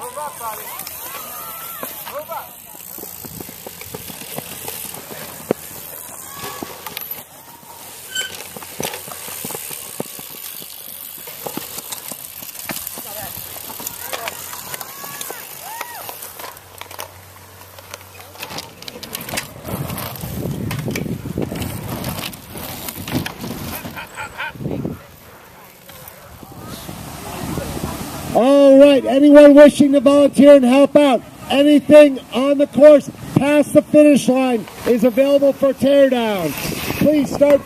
Move up. All right, anyone wishing to volunteer and help out, anything on the course past the finish line is available for teardown. Please start